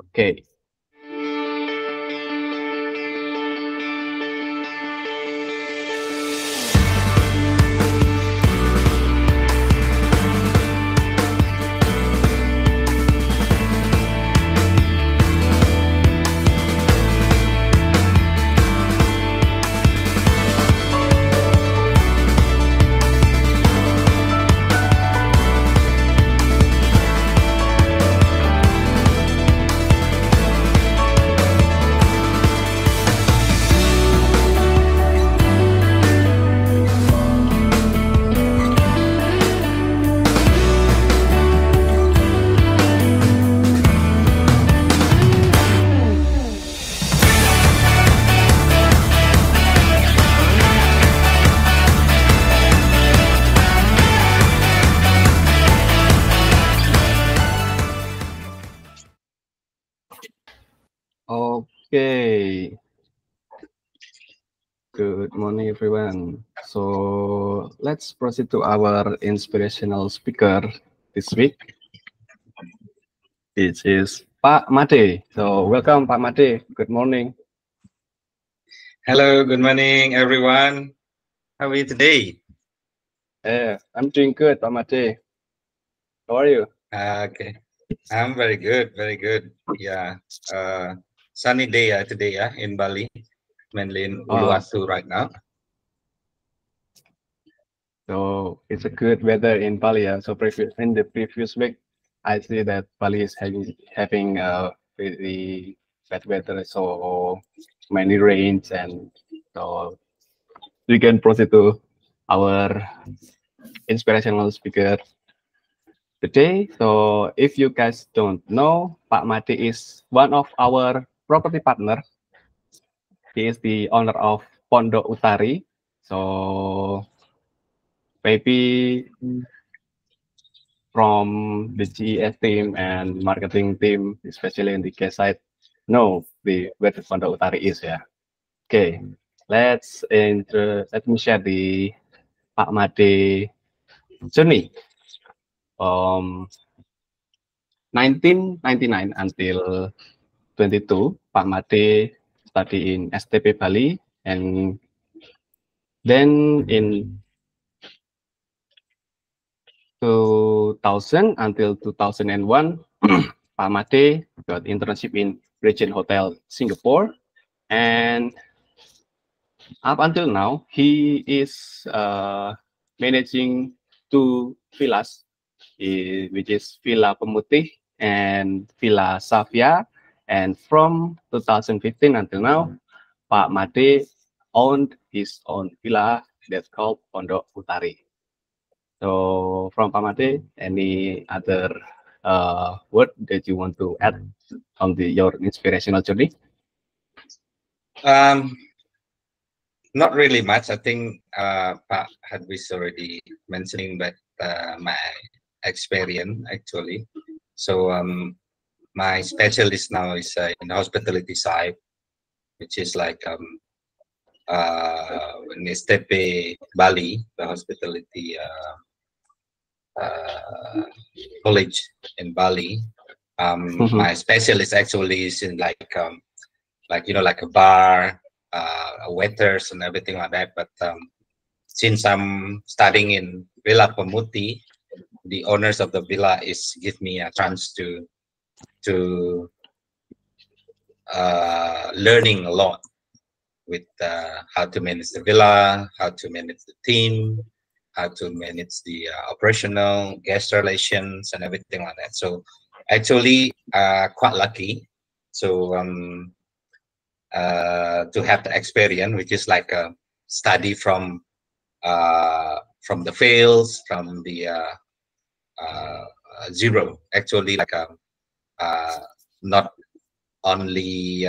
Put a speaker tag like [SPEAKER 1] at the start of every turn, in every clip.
[SPEAKER 1] Okay. Let's proceed to our inspirational speaker this week. It is Pak Made. So welcome, Pak Made. Good morning.
[SPEAKER 2] Hello, good morning, everyone. How are you today?
[SPEAKER 1] Yeah, I'm doing good, Pak Made. How are you?
[SPEAKER 2] Uh, okay, I'm very good, very good. Yeah, uh, sunny day uh, today uh, in Bali, mainly in
[SPEAKER 1] Oh.
[SPEAKER 2] Uluwatu right now.
[SPEAKER 1] So it's a good weather in Bali. So previous in the previous week, I see that Bali is having having a very bad weather. So many rains and so we can proceed to our inspirational speaker today. So if you guys don't know, Pak Made is one of our property partner. He is the owner of Pondok Utari. So maybe from the GES team and marketing team, especially in the case side, know the where the Pondok Utari is. Yeah. Okay. Let's intro. Let me share the Pak Made journey. Um, 1999 until 22, Pak Made study in STP Bali and then in 2000 until 2001, Pak Made got internship in Regent Hotel Singapore, and up until now, he is uh, managing two villas, which is Villa Pemutih and Villa Safia. And from 2015 until now, Pak Made owned his own villa that's called Pondok Utari. So from Pak Made, any other uh, word that you want to add on the your inspirational journey?
[SPEAKER 2] Um, not really much. I think uh, Pak Hadwis already mentioning that uh, my experience actually. So um, my specialist now is uh, in hospitality side, which is like um, in STP Bali, the hospitality uh, uh, college in Bali. Um,
[SPEAKER 1] Mhm.
[SPEAKER 2] My specialist actually is in like um, like you know like a bar, uh, waiters and everything like that. But um, since I'm studying in Villa Pemutih, the owners of the villa is give me a chance to to uh, learning a lot with uh, how to manage the villa, how to manage the team, how to manage the uh, operational guest relations and everything like that. So actually, uh, quite lucky. So um, uh, to have the experience, which is like a study from uh, from the fails, from the uh, zero. Actually, like a uh, not only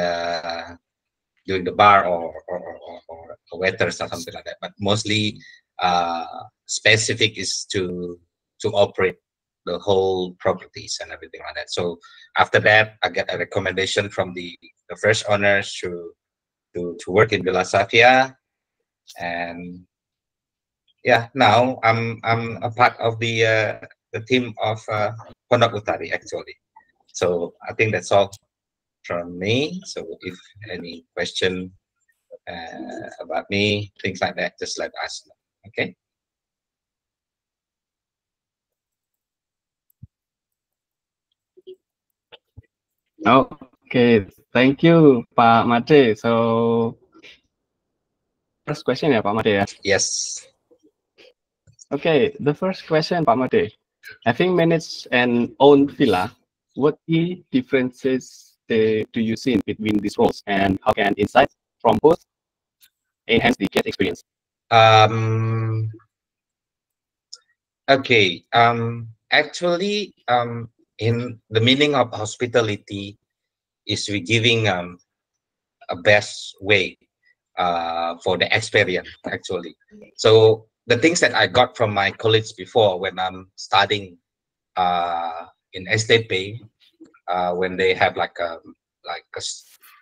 [SPEAKER 2] doing the bar or or, or, or a waiters or something like that, but mostly uh, specific is to to operate the whole properties and everything like that. So after that, I get a recommendation from the the first owners to to to work in Villa Savia, and yeah, now I'm I'm a part of the uh, the team of uh, Pondok Utari actually. So I think that's all from me. So if any question uh, about me, things like that, just let us know. Okay.
[SPEAKER 1] Okay, thank you, Pak Made. So, first question ya, Pak Made ya?
[SPEAKER 2] Yes.
[SPEAKER 1] Okay, the first question, Pak Made. Having managed an own villa, what key differences do you see in between these roles and how can insights from both enhance the guest experience?
[SPEAKER 2] Um, okay, um, actually, um, in the meaning of hospitality is we giving um, a best way uh, for the experience actually. So the things that I got from my colleagues before when I'm studying uh, in STP, uh, when they have like a like a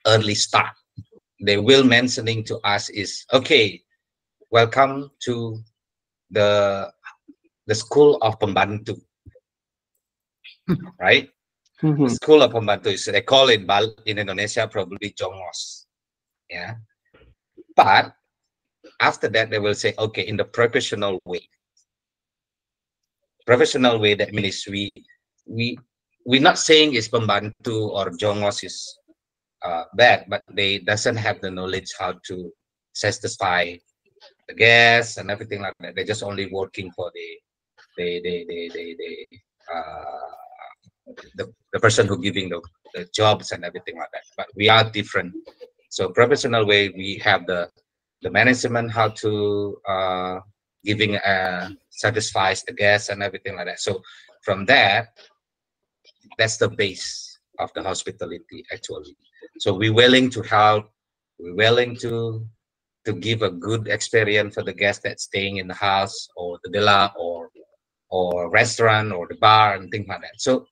[SPEAKER 2] early start, they will mentioning to us is okay, welcome to the the school of Pembantu right?
[SPEAKER 1] Mhm.
[SPEAKER 2] School of Pembantu is they call it in Indonesia probably Jongos. Yeah. But after that they will say, okay, in the professional way. Professional way that means we we we're not saying is Pembantu or Jongos is uh, bad, but they doesn't have the knowledge how to satisfy the guests and everything like that. They're just only working for the the the the the, the uh, the, the person who giving the, the jobs and everything like that. But we are different. So professional way we have the the management how to uh giving uh satisfies the guests and everything like that. So from that that's the base of the hospitality actually. So we're willing to help. We're willing to to give a good experience for the guests that's staying in the house or the villa or or restaurant or the bar and things like that. So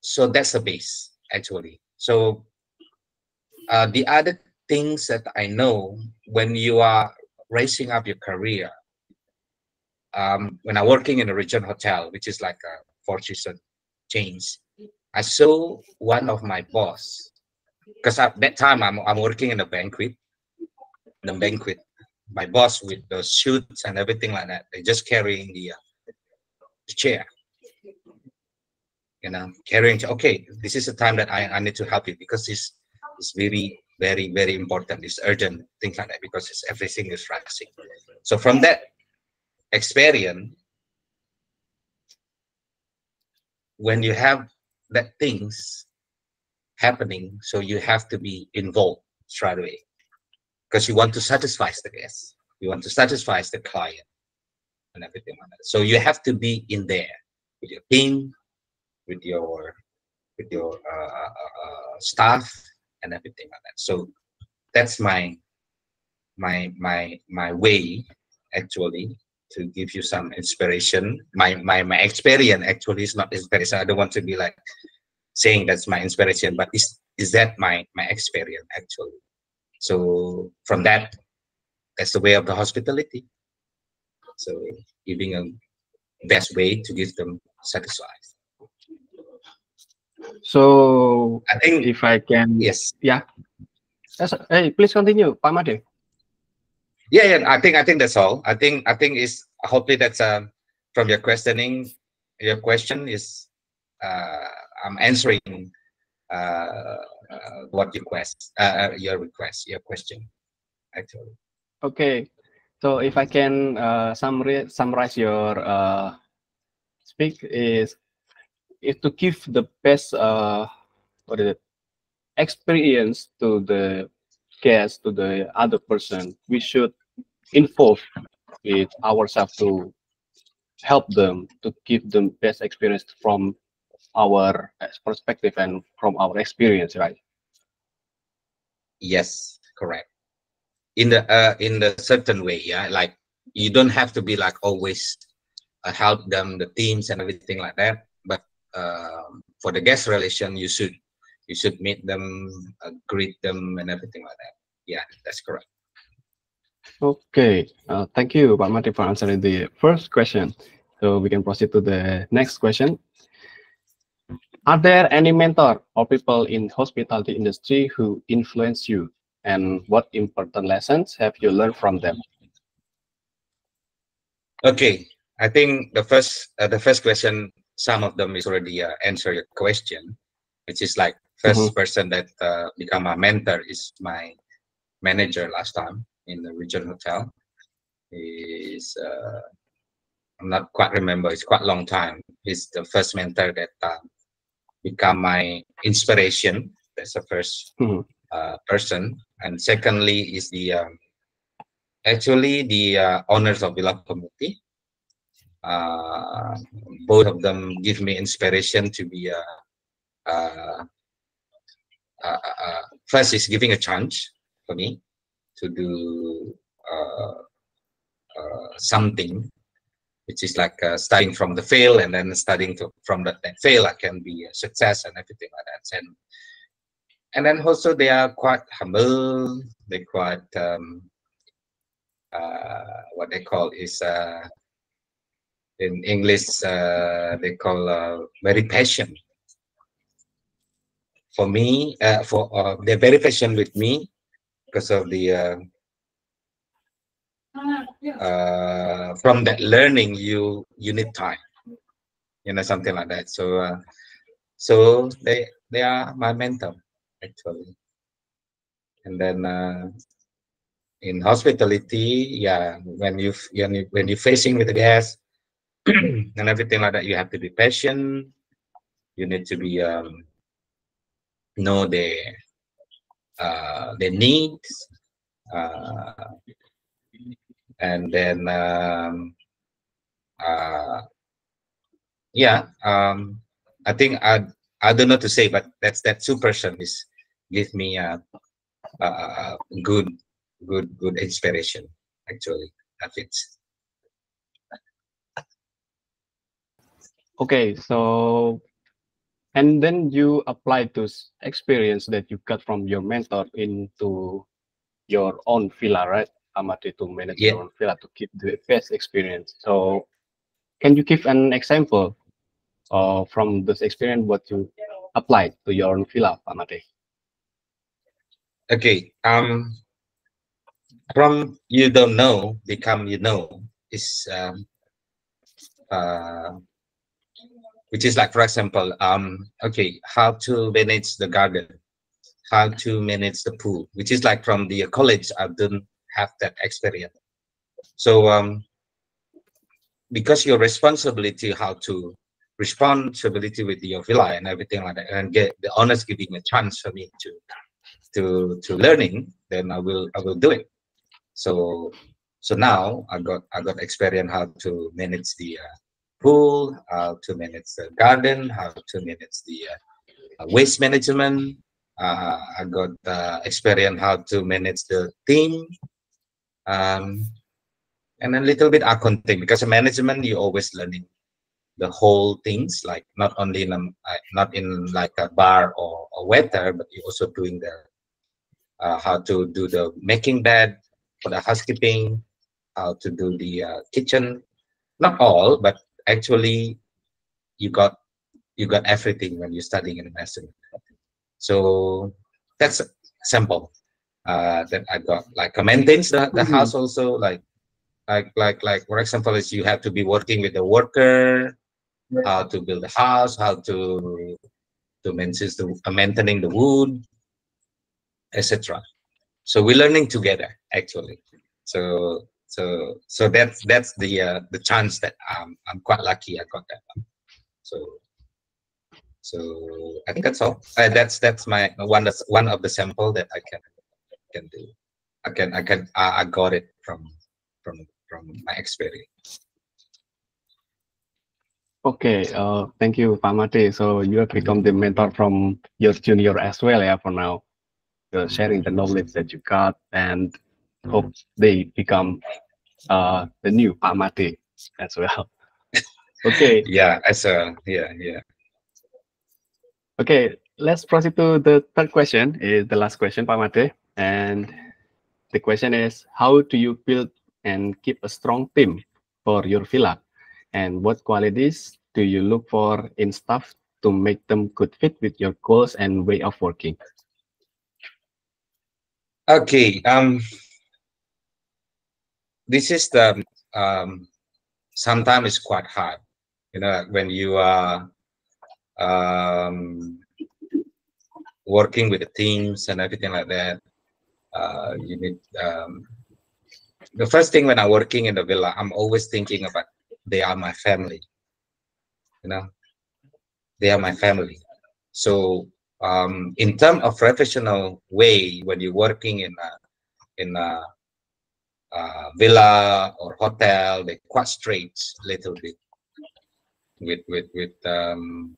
[SPEAKER 2] so that's the base actually. So uh, the other things that i know when you are raising up your career um, when i'm working in a Regent hotel which is like a four season chains i saw one of my boss. Because at that time I'm, I'm working in a banquet the banquet. My boss with the suits and everything like that they just carrying the, uh, the chair. You know carrying okay this is the time that I, I need to help you because this is very very very important. It's urgent things like that because it's everything is rushing so from that experience when you have that things happening so you have to be involved straight away because you want to satisfy the guests you want to satisfy the client and everything like that so you have to be in there with your team with your with your uh, uh, uh, staff and everything like that. So that's my my my my way actually to give you some inspiration. My my my experience actually is not inspiration. I don't want to be like saying that's my inspiration, but is is that my my experience actually? So from that, that's the way of the hospitality. So giving a best way to give them satisfied.
[SPEAKER 1] So
[SPEAKER 2] I think
[SPEAKER 1] if I can,
[SPEAKER 2] yes,
[SPEAKER 1] yeah. Yes, Hey, please continue, Pak Made.
[SPEAKER 2] Yeah, yeah. I think I think that's all. I think I think is hopefully that's um from your questioning. Your question is uh, I'm answering uh, uh, what you quest uh, uh, your request your question actually.
[SPEAKER 1] Okay, so if I can uh, summarize summarize your uh, speak is is to give the best uh, what is it experience to the guest to the other person. We should involve with ourselves to help them to give them best experience from our perspective and from our experience, right?
[SPEAKER 2] Yes, correct. In the uh, in the certain way, yeah. Like you don't have to be like always uh, help them the teams and everything like that. But um, for the guest relation, you should you should meet them, uh, greet them, and everything like that. Yeah, that's correct.
[SPEAKER 1] Okay, uh, thank you, Pak Made, for answering the first question. So we can proceed to the next question. Are there any mentor or people in hospitality industry who influence you and what important lessons have you learned from them?
[SPEAKER 2] Okay, I think the first uh, the first question, some of them is already uh, answer your question, which is like 1st mm -hmm. person that uh, become a mentor is my manager last time in the Regent hotel. Is uh, I'm not quite remember. It's quite a long time. He's the first mentor that uh, become my inspiration. That's the 1st mm -hmm. uh, person, and secondly is the um, actually the uh, owners of Villa Community. Uh, both of them give me inspiration to be a, uh, uh, uh, first is giving a chance for me to do something which is like uh, starting from the fail and then studying to, from the, that fail I can be a success and everything like that. And and then also they are quite humble. They quite um, uh, what they call is uh, in English uh, they call uh, very patient. For me, uh, for uh, they're very patient with me because of the uh, ah, uh, from that learning you you need time, you know something like that. So uh, so they they are my mentor actually, and then in hospitality, yeah, when you when you when you're facing with the guests and everything like that, you have to be patient. You need to be um, know their uh, their needs, uh, and then um, uh, yeah, um, I think I I don't know to say, but that's that two person is give me a, a, a good good good inspiration actually of it
[SPEAKER 1] okay so and then you apply those experience that you got from your mentor into your own villa right? Pak Made to manage yeah. your own villa to keep the best experience. So can you give an example uh, from this experience what you applied to your own villa Pak Made
[SPEAKER 2] okay um from you don't know become you know is um, uh, which is like for example um okay how to manage the garden how to manage the pool which is like from the college i didn't have that experience. So um because your responsibility how to responsibility with your villa and everything like that and get the honest giving a chance for me to to to learning then i will i will do it. So so now I got I got experience how to manage the uh, pool, how to manage the garden, how to manage the uh, waste management. Uh, I got uh, experience how to manage the team, um, and a little bit accounting because management you always learning the whole things like not only in a, not in like a bar or a waiter, but you also doing the uh, how to do the making bed for the housekeeping, how to do the uh, kitchen. Not all, but actually, you got you got everything when you're studying in medicine. So that's simple. Uh, that I got like maintenance the, the mm -hmm. house also like like like like for example is you have to be working with the worker how to build the house how to to maintain the uh, maintaining the wood etc so we're learning together actually so so so that's that's the uh, the chance that um, i'm quite lucky i got that one. so so i think that's all. Uh, that's that's my one that's one of the sample that i can can do. I can i can i, I got it from from from my experience.
[SPEAKER 1] Okay, uh, thank you, Pak Made. So you have become the mentor from your junior as well, yeah, for now. Uh, sharing the knowledge that you got and hope they become uh, the new Pak Made as well. okay.
[SPEAKER 2] Yeah, as a yeah, yeah.
[SPEAKER 1] Okay, let's proceed to the third question. Is the last question, Pak Made, and the question is: How do you build and keep a strong team for your villa, and what qualities do you look for in staff to make them good fit with your goals and way of working?
[SPEAKER 2] Okay. Um, this is the um, sometimes it's quite hard. You know, when you are um, working with the teams and everything like that, uh, you need um, the first thing when I'm working in the villa, I'm always thinking about they are my family. You know, they are my family. So um, in terms of professional way, when you're working in a in a, a villa or hotel, they quite straight a little bit with with with um,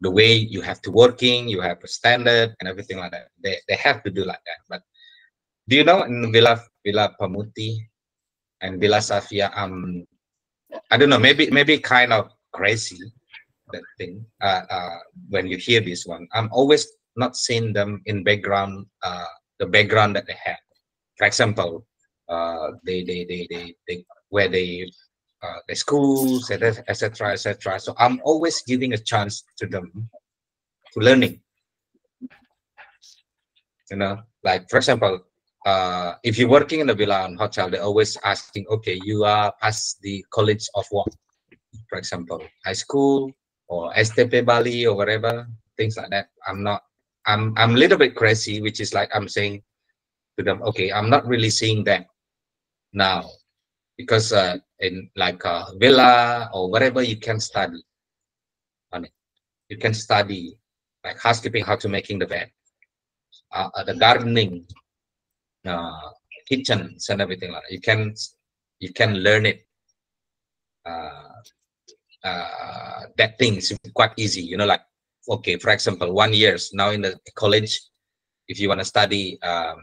[SPEAKER 2] the way you have to working, you have a standard and everything like that. They they have to do like that. But do you know in Villa Villa Pamuti and Villa Savia, um, I don't know, maybe maybe kind of crazy that thing. Uh, uh, when you hear this one, I'm always not seeing them in background, uh, the background that they have. For example, uh, they, they, they, they, they, where they, uh, the schools, etc., etc. So I'm always giving a chance to them to learning. You know, like for example, uh, if you're working in a villa and hotel, they're always asking, okay, you are past the college of what? For example, high school or STP Bali or whatever, things like that. I'm not, I'm, I'm a little bit crazy, which is like I'm saying to them, okay, I'm not really seeing that now because uh, in like a villa or whatever you can study on it. You can study like housekeeping, how to making the bed, uh, uh the gardening, uh, kitchens and everything like that. You can you can learn it. Uh, uh, that things quite easy. You know, like okay, for example, one years now in the college, if you want to study um, uh,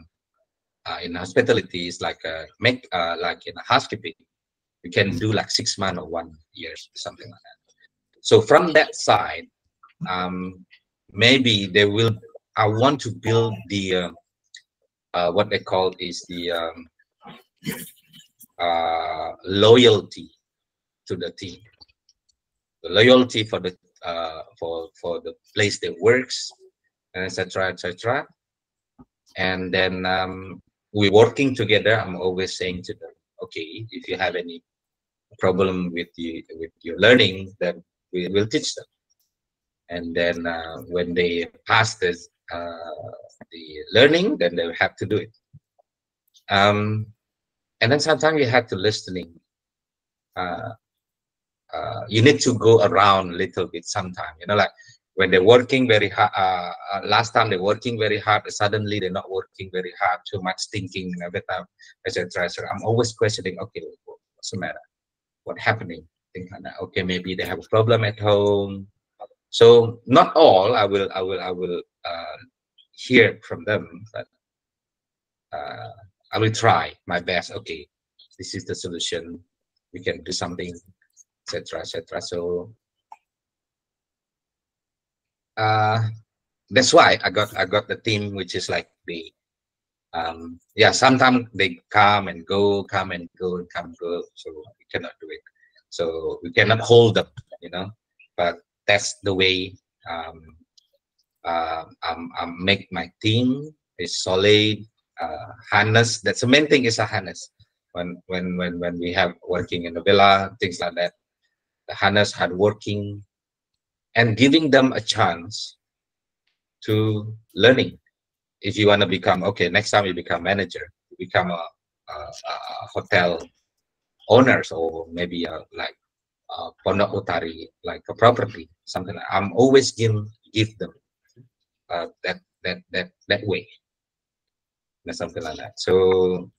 [SPEAKER 2] in hospitality, is like uh, make uh, like in a housekeeping, you can do like six months or one years, something like that. So from that side, um, maybe they will. I want to build the uh, uh, what they call is the um, uh, loyalty to the team, the loyalty for the uh, for for the place that works, and etc. etc. And then um, we're working together. I'm always saying to them, okay, if you have any problem with the with your learning, then we will teach them. And then uh, when they pass this uh, the learning, then they have to do it. Um, and then sometimes you have to listening. Uh, uh, you need to go around a little bit sometime. You know, like when they're working very hard. Uh, uh, last time they're working very hard. Suddenly they're not working very hard. Too much thinking every time, etc. So I'm always questioning. Okay, what's the matter? What happening? Things like that. Okay, maybe they have a problem at home. So not all. I will. I will. I will uh, hear from them, but uh, I will try my best. Okay, this is the solution. We can do something, etc., etc. So uh, that's why I got I got the team, which is like the um, yeah. Sometimes they come and go, come and go, and come and go. So we cannot do it. So we cannot hold them, you know. But that's the way um, uh, um, um, make my team is solid, uh, harness. That's the main thing is a harness. When when when when we have working in the villa, things like that, the harness hard working, and giving them a chance to learning. If you want to become okay, next time you become manager, you become a, a, a hotel owners or maybe a, like a pondok utari, like a property, something. Like, I'm always give give them uh, that that that that way or something like that so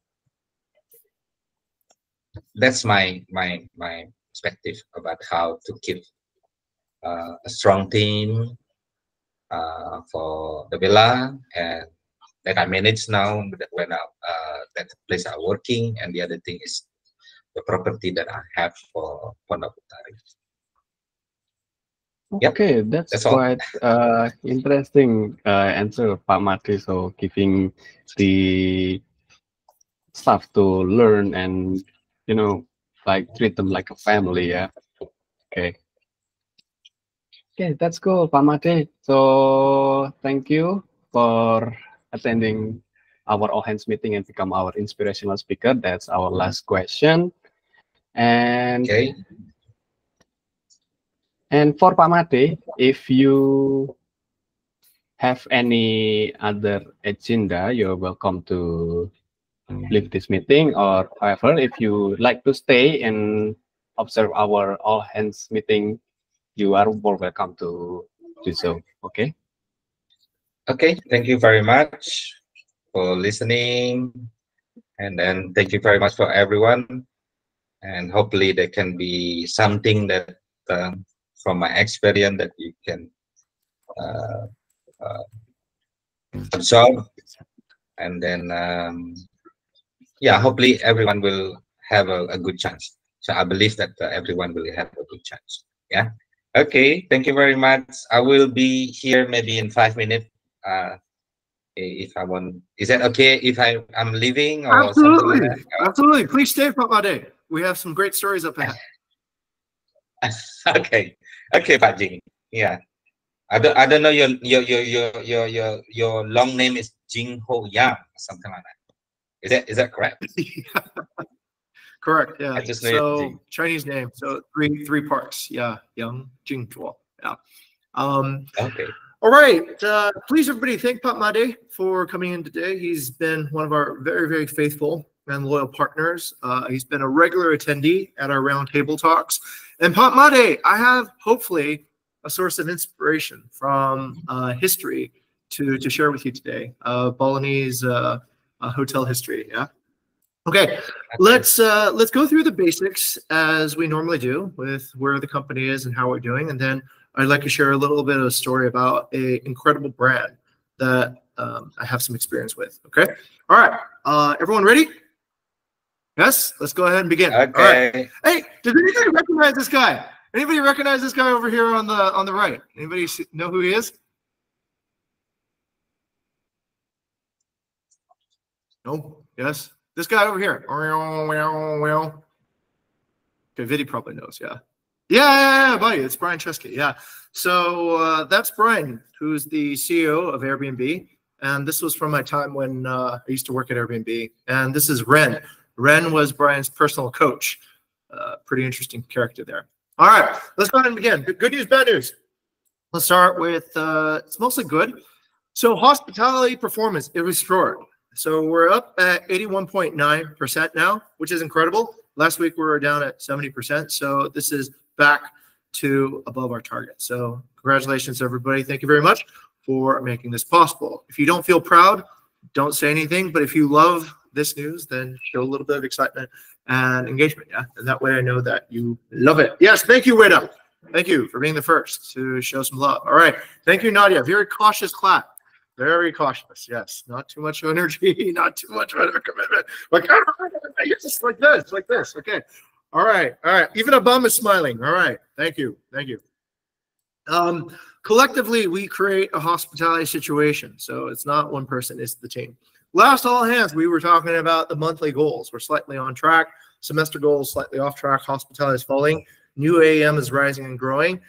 [SPEAKER 2] that's my my my perspective about how to keep uh, a strong team uh, for the villa and that I manage now when I, uh, that place are working and the other thing is the property that I have for Pondok Utari.
[SPEAKER 1] Okay, that's, that's quite uh, interesting uh, answer, Pak Made. So giving the staff to learn and you know like treat them like a family. Yeah. Okay. Okay, that's cool, Pak Made. So thank you for attending our all hands meeting and become our inspirational speaker. That's our last question. And
[SPEAKER 2] Okay.
[SPEAKER 1] and for Pak Made, if you have any other agenda, you're welcome to leave this meeting. Or however, if you like to stay and observe our all hands meeting, you are more welcome to do so. Okay.
[SPEAKER 2] Okay. Thank you very much for listening. And then thank you very much for everyone. And hopefully there can be something that um, from my experience that you can uh, uh, absorb. And then, um, yeah, hopefully everyone will have a, a good chance. So I believe that uh, everyone will have a good chance. Yeah. Okay. Thank you very much. I will be here maybe in five minutes. Uh, if I want, is that okay if I I'm leaving or
[SPEAKER 3] Absolutely.
[SPEAKER 2] something like?
[SPEAKER 3] Absolutely. Please stay for my day. We have some great stories up ahead.
[SPEAKER 2] okay, okay, Pak Jing. Yeah, I don't I don't know your your your your your your, your long name is Jing Ho Yang or something like that. Is that is that correct?
[SPEAKER 3] Correct. Yeah. So. Chinese name. So three three parts. Yeah. Young Jing Zhuo. Yeah. Um,
[SPEAKER 2] Okay.
[SPEAKER 3] all right. Uh, please, everybody, thank Pak Made for coming in today. He's been one of our very, very faithful and loyal partners. Uh, he's been a regular attendee at our roundtable talks. And Pak Made, I have hopefully a source of inspiration from uh, history to, to share with you today. Uh, Balinese uh, uh, hotel history. Yeah. Okay, let's uh, let's go through the basics as we normally do with where the company is and how we're doing, and then I'd like to share a little bit of a story about a incredible brand that um, I have some experience with. Okay, all right, uh, everyone ready? Yes, let's go ahead and begin. All right.
[SPEAKER 2] Okay.
[SPEAKER 3] Hey, does anybody recognize this guy? Anybody recognize this guy over here on the on the right? Anybody know who he is? No. Yes. This guy over here. Okay, Vidi probably knows. Yeah. Yeah, yeah, yeah, buddy. It's Brian Chesky. Yeah. So uh, that's Brian, who's the CEO of Airbnb. And this was from my time when uh, I used to work at Airbnb. And this is Ren. Ren was Brian's personal coach. Uh, pretty interesting character there. All right, let's go ahead and begin. Good news, bad news. Let's start with uh, it's mostly good. So hospitality performance it restored. So we're up at 81.9% now, which is incredible. Last week we were down at 70%. So this is back to above our target. So congratulations, everybody. Thank you very much for making this possible. If you don't feel proud, don't say anything. But if you love this news, then show a little bit of excitement and engagement. Yeah. And that way I know that you love it. Yes. Thank you, Weda. Thank you for being the first to show some love. All right. Thank you, Nadia. Very cautious clap. Very cautious. Yes. Not too much energy, not too much commitment. Like, you're just like this, like this. Okay. All right. All right. Even Obama's smiling. All right. Thank you. Thank you. Um, collectively, we create a hospitality situation. So it's not one person, it's the team. Last all hands, we were talking about the monthly goals. We're slightly on track. Semester goals slightly off track. Hospitality is falling. New AM is rising and growing.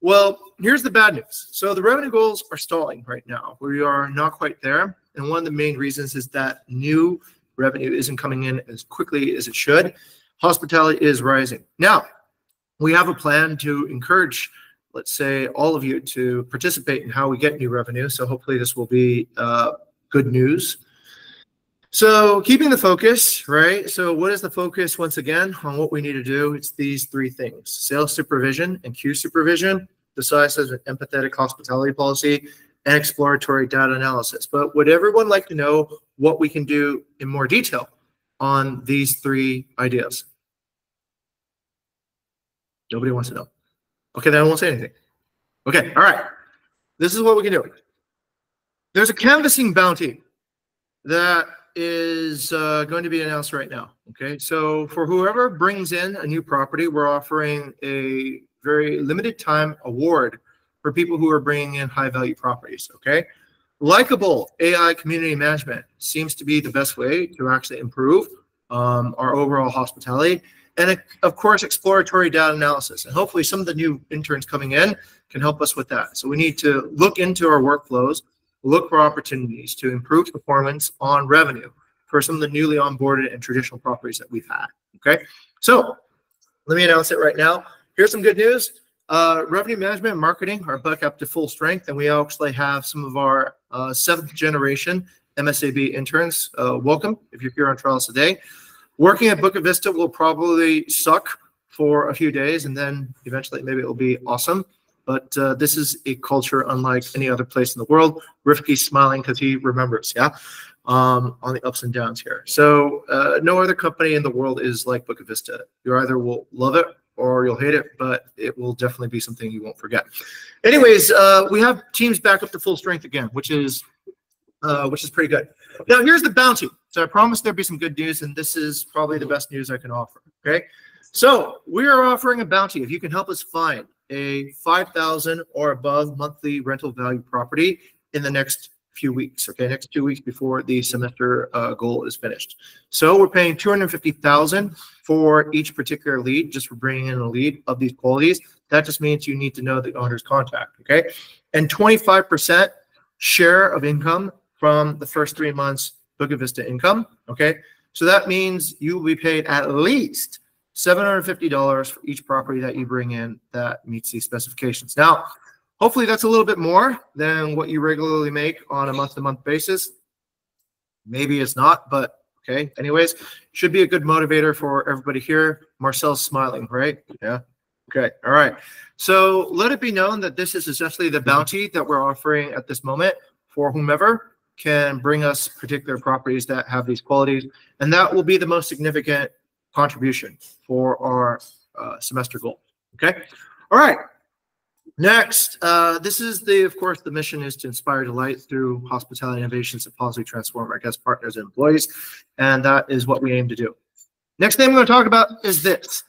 [SPEAKER 3] Well, here's the bad news. So the revenue goals are stalling right now. We are not quite there. And one of the main reasons is that new revenue isn't coming in as quickly as it should. Hospitality is rising. Now, we have a plan to encourage, let's say, all of you to participate in how we get new revenue. So hopefully this will be uh, good news. So keeping the focus, right? So what is the focus once again on what we need to do? It's these three things, sales supervision and queue supervision, the size as an empathetic hospitality policy, and exploratory data analysis. But would everyone like to know what we can do in more detail on these three ideas? Nobody wants to know. Okay, then I won't say anything. Okay, all right. This is what we can do. There's a canvassing bounty that is uh, going to be announced right now. Okay, so for whoever brings in a new property, we're offering a very limited time award for people who are bringing in high value properties. Okay, likable AI community management seems to be the best way to actually improve um, our overall hospitality. and of course, exploratory data analysis. And hopefully some of the new interns coming in can help us with that. So we need to look into our workflows, look for opportunities to improve performance on revenue for some of the newly onboarded and traditional properties that we've had. Okay, so let me announce it right now. Here's some good news. Uh, revenue management and marketing are back up to full strength, and we actually have some of our uh, seventh generation MSIB interns. Uh, welcome if you're here on trials today. Working at Bukit Vista will probably suck for a few days, and then eventually maybe it will be awesome. But uh, this is a culture unlike any other place in the world. Rifki's smiling because he remembers, yeah, um, on the ups and downs here. So uh, no other company in the world is like Bukit Vista. You either will love it or you'll hate it, but it will definitely be something you won't forget. Anyways, uh, we have teams back up to full strength again, which is uh, which is pretty good. Now here's the bounty. So I promised there'd be some good news, and this is probably the best news I can offer. Okay, so we are offering a bounty if you can help us find a 5,000 or above monthly rental value property in the next few weeks. Okay, next two weeks before the semester uh, goal is finished. So we're paying 250,000 for each particular lead, just for bringing in a lead of these qualities. That just means you need to know the owner's contact. Okay, and 25% share of income from the first three months Bukit Vista income. Okay, so that means you will be paid at least $750 for each property that you bring in that meets these specifications. Now, hopefully that's a little bit more than what you regularly make on a month-to-month basis. Maybe it's not, but Okay. Anyways, should be a good motivator for everybody here. Marcel's smiling, right? Yeah. Okay. All right. So let it be known that this is essentially the bounty that we're offering at this moment for whomever can bring us particular properties that have these qualities. And that will be the most significant contribution for our uh, semester goal. Okay. All right. Next, uh, this is the, of course, the mission is to inspire delight through hospitality innovations that positively transform our guest partners and employees. And that is what we aim to do. Next thing I'm going to talk about is this.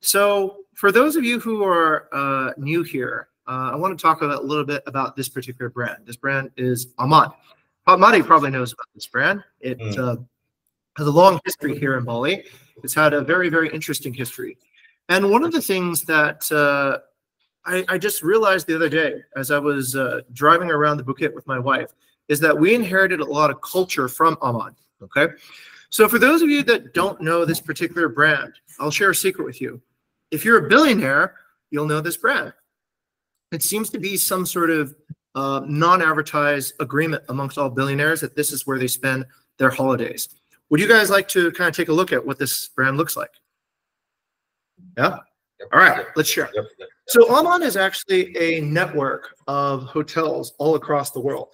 [SPEAKER 3] So for those of you who are uh, new here, uh, I want to talk about, a little bit about this particular brand. This brand is Aman. Made probably knows about this brand. It mm. Has a long history here in Bali. It's had a very, very interesting history. And one of the things that uh, I, I, just realized the other day as I was uh, driving around the Bukit with my wife is that we inherited a lot of culture from Aman. Okay. So for those of you that don't know this particular brand, I'll share a secret with you. If you're a billionaire, you'll know this brand. It seems to be some sort of uh, non-advertised agreement amongst all billionaires that this is where they spend their holidays. Would you guys like to kind of take a look at what this brand looks like? Yeah. All right, let's share. So Aman is actually a network of hotels all across the world.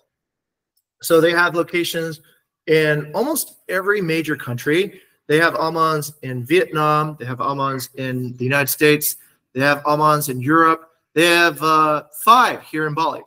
[SPEAKER 3] So they have locations in almost every major country. They have Amans in Vietnam. They have Amans in the United States. They have Amans in Europe. They have uh, five here in Bali.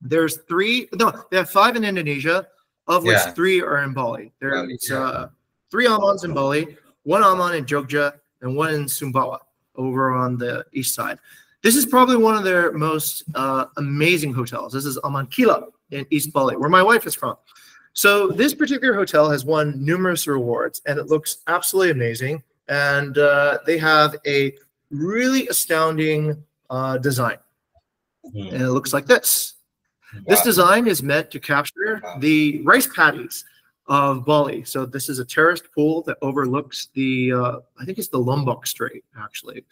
[SPEAKER 3] There's three. No, they have five in Indonesia, of which yeah. three are in Bali. There's uh, three Amans in Bali, one Aman in Jogja, and one in Sumbawa over on the east side. This is probably one of their most uh, amazing hotels. This is Amankila in East Bali, where my wife is from. So this particular hotel has won numerous awards, and it looks absolutely amazing. And uh, they have a really astounding uh, design, mm. and it looks like this. Wow. This design is meant to capture wow. the rice paddies of Bali. So this is a terraced pool that overlooks the, uh, I think it's the Lombok Strait, actually.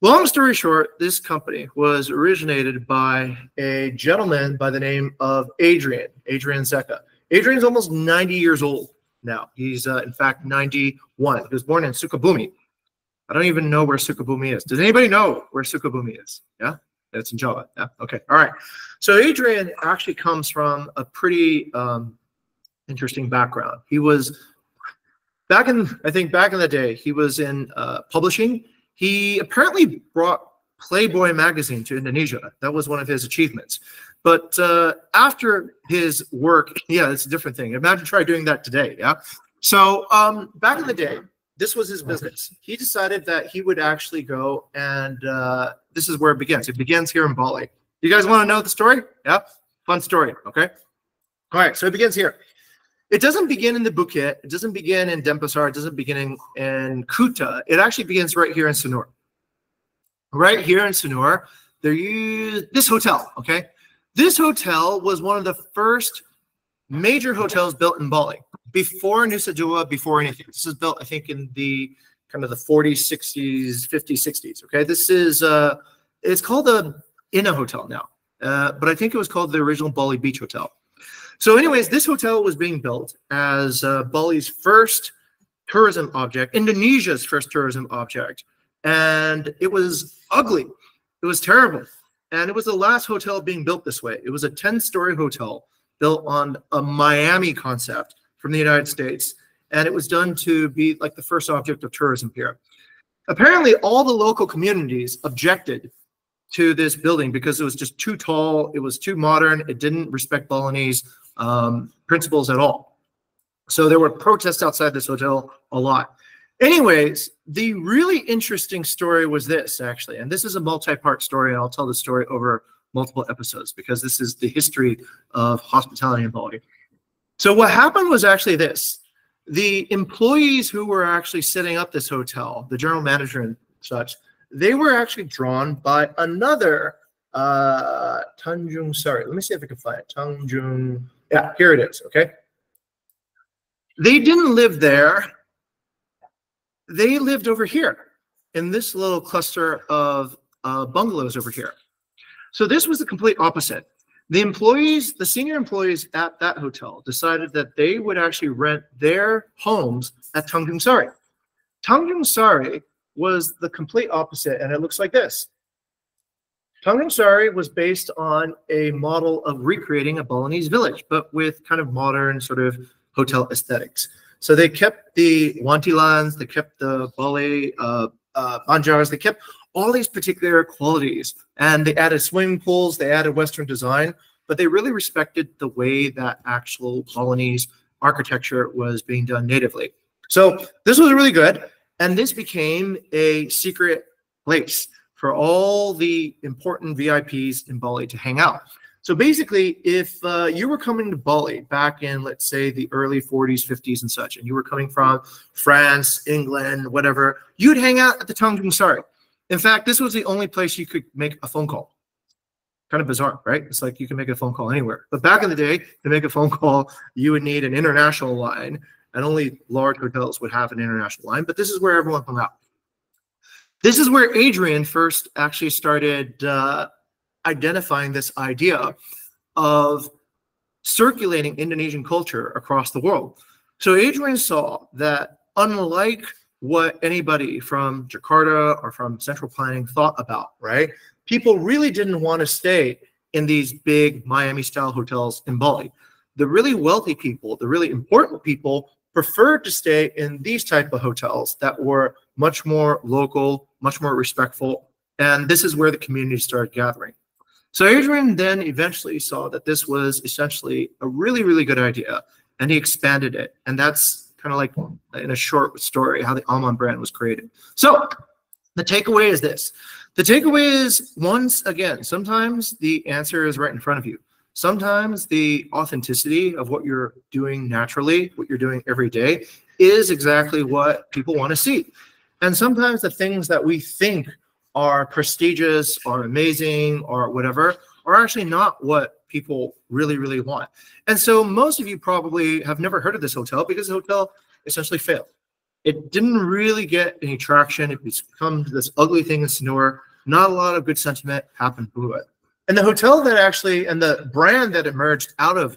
[SPEAKER 3] Long story short, this company was originated by a gentleman by the name of Adrian, Adrian Zecha. Adrian's almost 90 years old now. He's, uh, in fact, 91. He was born in Sukabumi. I don't even know where Sukabumi is. Does anybody know where Sukabumi is? Yeah? That's in Java. Yeah. Okay. All right. So Adrian actually comes from a pretty um, interesting background. He was back in, I think, back in the day, he was in uh, publishing. He apparently brought Playboy magazine to Indonesia. That was one of his achievements. But uh, after his work, yeah, it's a different thing. Imagine try doing that today. Yeah. So um, back in the day, this was his business. He decided that he would actually go, and uh, this is where it begins. It begins here in Bali. You guys want to know the story? Yeah, fun story. Okay. All right. So it begins here. it doesn't begin in the Bukit. It doesn't begin in Denpasar. It doesn't begin in, in Kuta. It actually begins right here in Sanur. Right here in Sanur, there use this hotel. Okay, this hotel was one of the first major hotels built in Bali before Nusa before anything. This is built, I think, in the kind of the 40s, 60s, 50s, 60s. Okay, this is uh, it's called the Inna Hotel now, uh, but I think it was called the original Bali Beach Hotel. So, anyways, this hotel was being built as uh, Bali's first tourism object, Indonesia's first tourism object, and it was ugly. It was terrible, and it was the last hotel being built this way. It was a ten-story hotel built on a Miami concept from the United States, and it was done to be like the first object of tourism here. Apparently, all the local communities objected to this building because it was just too tall, it was too modern, it didn't respect Balinese um, principles at all. So there were protests outside this hotel a lot. Anyways, the really interesting story was this actually, and this is a multi-part story, and I'll tell the story over multiple episodes because this is the history of hospitality in Bali. So what happened was actually this. The employees who were actually setting up this hotel, the general manager and such, they were actually drawn by another uh, Tanjung. Sorry, let me see if I can find it. Tanjung yeah, here it is, okay? They didn't live there. They lived over here in this little cluster of uh, bungalows over here. So this was the complete opposite. The employees, the senior employees at that hotel decided that they would actually rent their homes at Tanjung Sari. Tanjung Sari was the complete opposite, and it looks like this. Tanjung Sari was based on a model of recreating a Balinese village, but with kind of modern sort of hotel aesthetics. So they kept the wantilans, they kept the Bali uh, uh, banjars, they kept all these particular qualities, and they added swimming pools, they added Western design, but they really respected the way that actual Balinese architecture was being done natively. So this was really good, and this became a secret place for all the important VIPs in Bali to hang out. So basically, if uh, you were coming to Bali back in, let's say, the early 40s, 50s, and such, and you were coming from France, England, whatever, you'd hang out at the Tanjung Sari. In fact, this was the only place you could make a phone call. Kind of bizarre, right? It's like you can make a phone call anywhere. But back in the day, to make a phone call, you would need an international line, and only large hotels would have an international line. But this is where everyone hung out. This is where Adrian first actually started uh, identifying this idea of circulating Indonesian culture across the world. So Adrian saw that unlike what anybody from Jakarta or from central planning thought about, right? People really didn't want to stay in these big Miami style hotels in Bali. The really wealthy people, the really important people preferred to stay in these type of hotels that were much more local, much more respectful. And this is where the community started gathering. So Adrian then eventually saw that this was essentially a really, really good idea, and he expanded it. And that's kind of like in a short story how the Aman brand was created. So the takeaway is this. The takeaway is once again, sometimes the answer is right in front of you. Sometimes the authenticity of what you're doing naturally, what you're doing every day, is exactly what people want to see. And sometimes the things that we think are prestigious or amazing or whatever are actually not what people really, really want. And so most of you probably have never heard of this hotel because the hotel essentially failed. It didn't really get any traction. It became this ugly thing in Sanur. Not a lot of good sentiment happened to it. And the hotel that actually, and the brand that emerged out of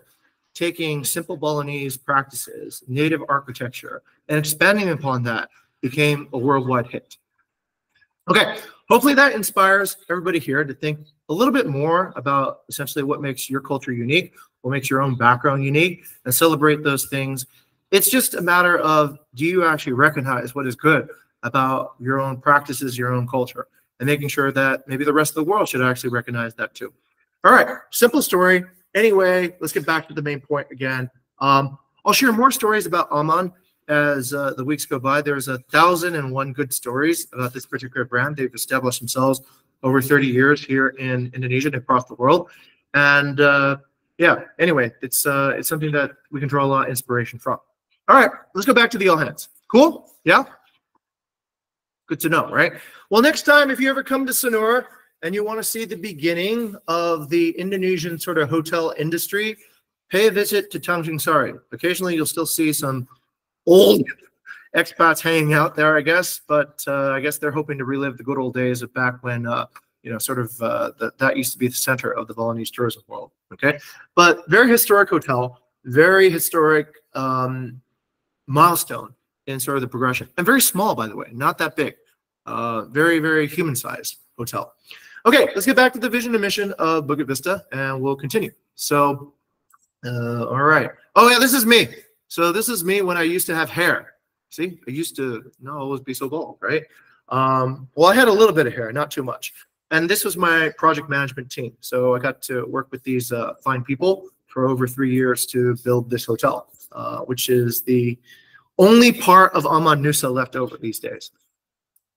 [SPEAKER 3] taking simple Balinese practices, native architecture, and expanding upon that became a worldwide hit. Okay, hopefully that inspires everybody here to think a little bit more about essentially what makes your culture unique, what makes your own background unique, and celebrate those things. It's just a matter of do you actually recognize what is good about your own practices, your own culture, and making sure that maybe the rest of the world should actually recognize that too. All right, simple story. Anyway, let's get back to the main point again. Um, I'll share more stories about Aman as uh, the weeks go by. There's a thousand and one good stories about this particular brand. They've established themselves over 30 years here in Indonesia and across the world. And uh, yeah. Anyway, it's uh, it's something that we can draw a lot of inspiration from. All right, let's go back to the all hands. Cool. Yeah. Good to know, right? Well, next time, if you ever come to Sanur and you want to see the beginning of the Indonesian sort of hotel industry, pay a visit to Tanjung Sari. Occasionally, you'll still see some old expats hanging out there, I guess. But uh, I guess they're hoping to relive the good old days of back when, uh, you know, sort of uh, the, that used to be the center of the Balinese tourism world. Okay, but very historic hotel, very historic um, milestone in sort of the progression, and very small, by the way, not that big. Uh, very, very human sized hotel. Okay, let's get back to the vision and mission of Bukit Vista, and we'll continue. So, uh, all right. Oh yeah, this is me. So this is me when I used to have hair. See, I used to not always be so bald, right? Um, well, I had a little bit of hair, not too much. And this was my project management team. So I got to work with these uh, fine people for over three years to build this hotel, uh, which is the only part of Amanusa left over these days.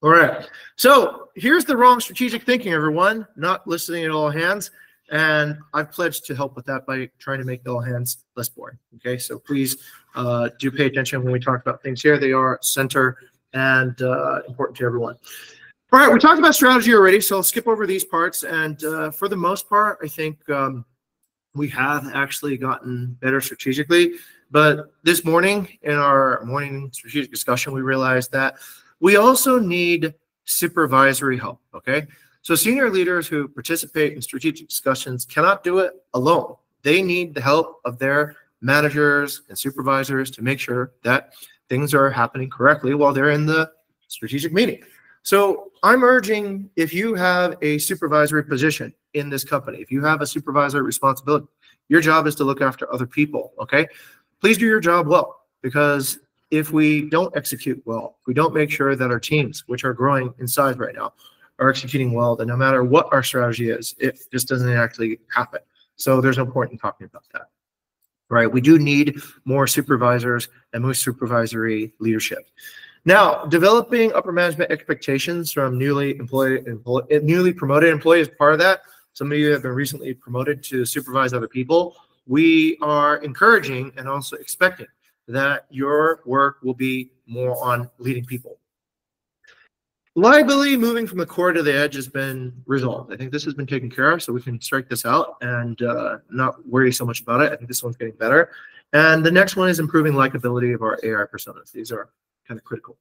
[SPEAKER 3] All right. So here's the wrong strategic thinking, everyone. Not listening at all hands. And I've pledged to help with that by trying to make all hands less boring. Okay. So please uh, do pay attention when we talk about things here. They are center and uh, important to everyone. All right. We talked about strategy already. So I'll skip over these parts. And uh, for the most part, I think um, we have actually gotten better strategically. But this morning in our morning strategic discussion, we realized that we also need supervisory help, okay? So senior leaders who participate in strategic discussions cannot do it alone. They need the help of their managers and supervisors to make sure that things are happening correctly while they're in the strategic meeting. So I'm urging if you have a supervisory position in this company, if you have a supervisory responsibility, your job is to look after other people, okay? Please do your job well because if we don't execute well, if we don't make sure that our teams, which are growing in size right now, are executing well, then no matter what our strategy is, it just doesn't actually happen. So there's no point in talking about that. Right? We do need more supervisors and more supervisory leadership. Now, developing upper management expectations from newly employed, employed, eh, newly promoted employees, is part of that. Some of you have been recently promoted to supervise other people. We are encouraging and also expecting that your work will be more on leading people. Liability moving from the core to the edge has been resolved. I think this has been taken care of, so we can strike this out and uh, not worry so much about it. I think this one's getting better. And the next one is improving likability of our AI personas. These are kind of critical.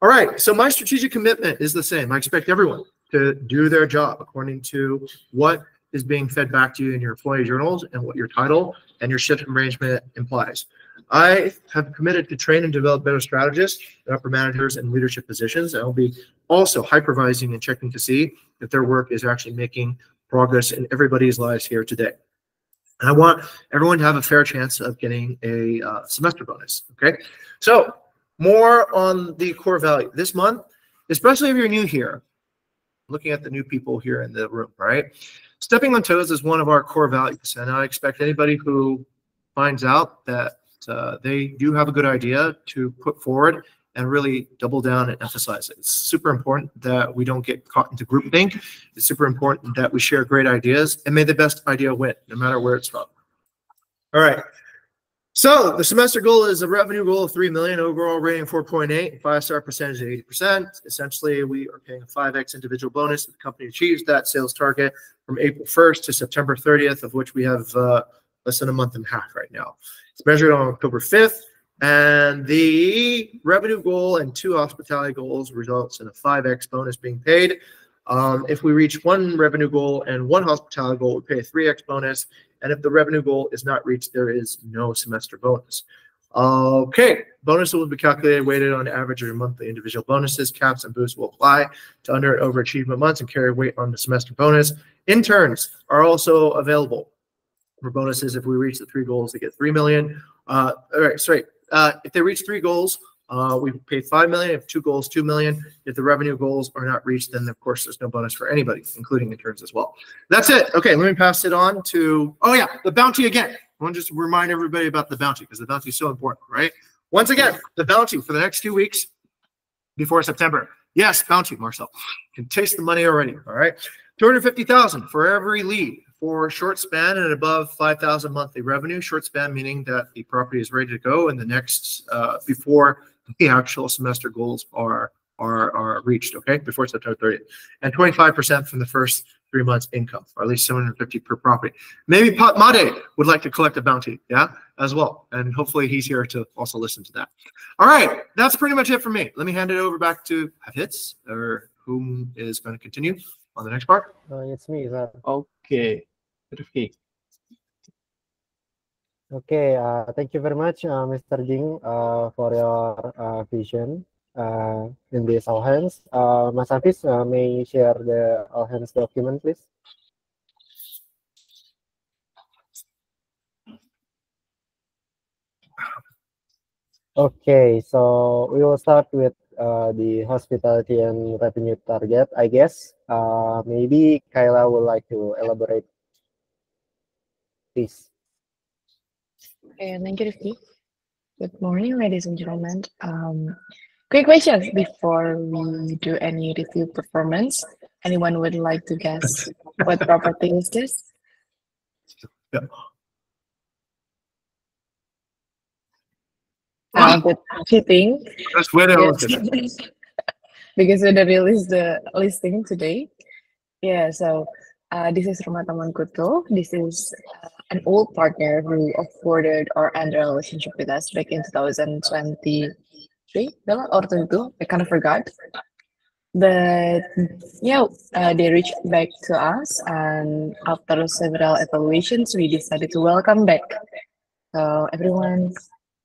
[SPEAKER 3] All right, so my strategic commitment is the same. I expect everyone to do their job according to what is being fed back to you in your employee journals and what your title and your shift arrangement implies. I have committed to train and develop better strategists, upper managers, and leadership positions. I will be also hypervising and checking to see that their work is actually making progress in everybody's lives here today. And I want everyone to have a fair chance of getting a uh, semester bonus. Okay, so more on the core value this month, especially if you're new here. Looking at the new people here in the room, right? Stepping on toes is one of our core values, and I expect anybody who finds out that uh, they do have a good idea to put forward and really double down and emphasize it. It's super important that we don't get caught into groupthink. It's super important that we share great ideas and may the best idea win, no matter where it's from. All right. So the semester goal is a revenue goal of 3 million, overall rating 4.8, five-star percentage at 80%. Essentially, we are paying a 5x individual bonus if the company achieves that sales target from April 1st to September 30th, of which we have uh, less than a month and a half right now. It's measured on October 5th, and the revenue goal and two hospitality goals results in a 5x bonus being paid. Um, if we reach one revenue goal and one hospitality goal, we pay a 3x bonus. And if the revenue goal is not reached, there is no semester bonus. Okay, bonus will be calculated weighted on average of monthly individual bonuses. Caps and boosts will apply to under and overachievement months and carry weight on the semester bonus. Interns are also available for bonuses if we reach the three goals they get three million. Uh, all right sorry. Uh, if they reach three goals uh, we pay five million. If two goals two million. If the revenue goals are not reached then of course there's no bonus for anybody including interns as well. That's it. Okay let me pass it on to oh yeah the bounty again. I want to just remind everybody about the bounty because the bounty is so important right? Once again the bounty for the next two weeks before september. Yes bounty marcel. Can taste the money already all right? 250000 for every lead for short span and above 5,000 monthly revenue. Short span meaning that the property is ready to go in the next, uh, before the actual semester goals are, are, are reached, okay, before September 30th. And 25% from the first three months income, or at least 750 per property. Maybe Pak Made would like to collect a bounty, yeah, as well. And hopefully he's here to also listen to that. All right, that's pretty much it for me. Let me hand it over back to Hits, or whom is going to continue on the next part.
[SPEAKER 4] Uh, it's me, sir.
[SPEAKER 1] Okay, Rifki.
[SPEAKER 4] Okay, uh, thank you very much, uh, Mr. Jing, uh, for your uh, vision uh, in this all hands. Uh, Mas Hafiz, uh, may share the all hands document, please. Okay, so we will start with uh, the hospitality and revenue target, I guess. Uh, maybe Kyla would like to elaborate, please.
[SPEAKER 5] Okay, thank you, Rifki. Good morning, ladies and gentlemen. Um, quick questions before we do any review performance. Anyone would like to guess what property is this?
[SPEAKER 3] Yeah.
[SPEAKER 5] Uh, but cheating.
[SPEAKER 3] That's where.
[SPEAKER 5] Yes. because we released the listing today. Yeah, so uh, this is Rumah Taman Kuto. This is uh, an old partner who afforded or ended a relationship with us back in 2023 Bella, or 22. I kind of forgot. But yeah, uh, they reached back to us, and after several evaluations, we decided to welcome back. So everyone,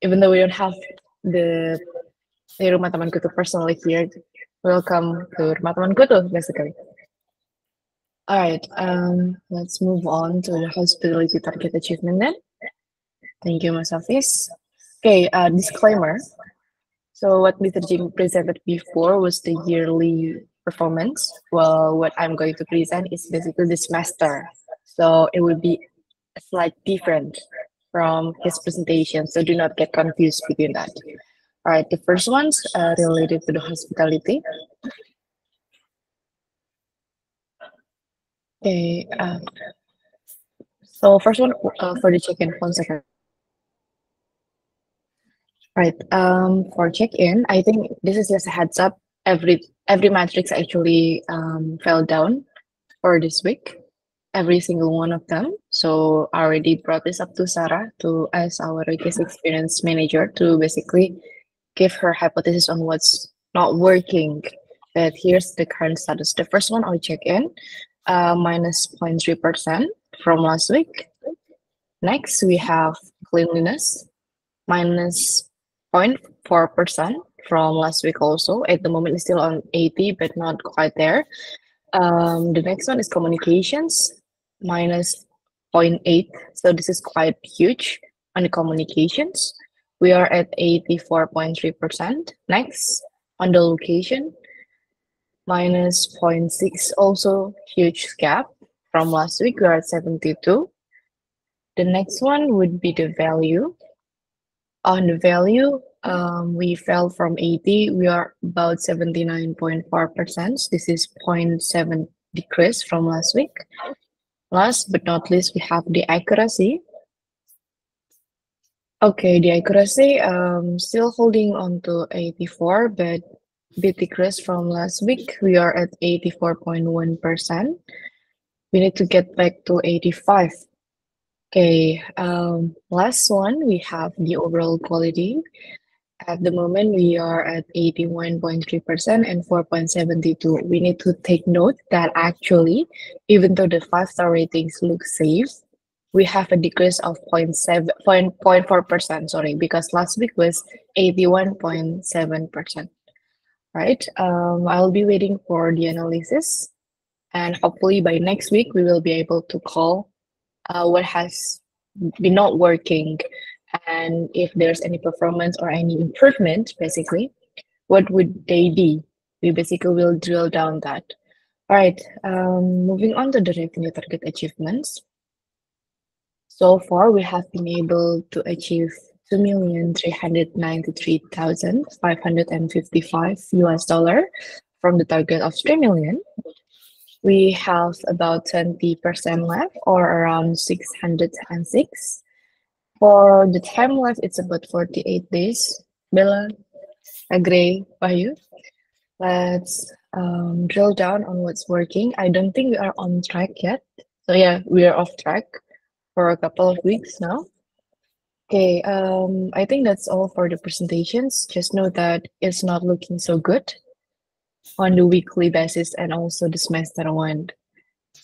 [SPEAKER 5] even though we don't have the Rumah Taman Kutu personally here, welcome to Rumah Taman Kutu, basically. All right, um, let's move on to the hospitality target achievement then. Thank you, Mas Hafiz. Okay, uh, disclaimer. So what Mr. Jing presented before was the yearly performance. Well, what I'm going to present is basically the semester. So it will be a slight different from his presentation. So do not get confused between that. All right, the first one's uh, related to the hospitality. Okay, uh, so first one uh, for the check-in, one second. Right, um, for check-in, I think this is just a heads up. Every every matrix actually um, fell down for this week, every single one of them. So I already brought this up to Sarah to as our guest experience manager to basically give her hypothesis on what's not working. But here's the current status. The first one on check-in, uh, minus 0.3% from last week. Next, we have cleanliness, minus 0.4% from last week also. At the moment, it's still on 80, but not quite there. Um, the next one is communications, minus 0.8. So this is quite huge on the communications. We are at 84.3%. Next, on the location, minus 0.6, also huge gap from last week. We are at 72. The next one would be the value. On the value, um, we fell from 80. We are about 79.4%. This is 0.7 decrease from last week. Last but not least, we have the accuracy. Okay, the accuracy, um, still holding on to 84, but bit decrease from last week. We are at 84.1%. We need to get back to 85. Okay, um, last one, we have the overall quality. At the moment, we are at 81.3% and 4.72. We need to take note that actually, even though the five-star ratings look safe, we have a decrease of 0.7, 0.4%, sorry, because last week was 81.7%. Right, um, I'll be waiting for the analysis and hopefully by next week, we will be able to call uh, what has been not working and if there's any performance or any improvement, basically, what would they be? We basically will drill down that. All right, um, moving on to the revenue target achievements. So far, we have been able to achieve 2,393,555 US dollar from the target of 3 million. We have about 20% left or around 606. For the time left, it's about 48 days. Bella, Agree, Wahyu. Let's um, drill down on what's working. I don't think we are on track yet. So yeah, we are off track for a couple of weeks now. Okay, um, I think that's all for the presentations. Just know that it's not looking so good on the weekly basis and also the semester one.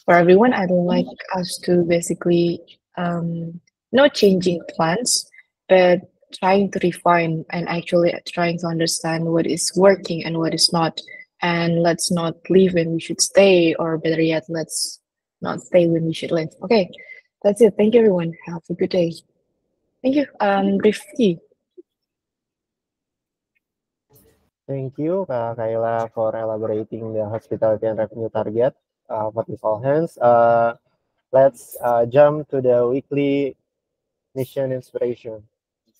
[SPEAKER 5] For everyone, I'd like us to basically um, not changing plans, but trying to refine and actually trying to understand what is working and what is not. And let's not leave when we should stay, or better yet, let's not stay when we should leave. Okay, that's it. Thank you, everyone. Have a good day. Thank you. Um, Rifki.
[SPEAKER 4] Thank you, Kak Kayla, for elaborating the hospitality and revenue target uh, for this all hands. Uh, let's uh, jump to the weekly mission inspiration.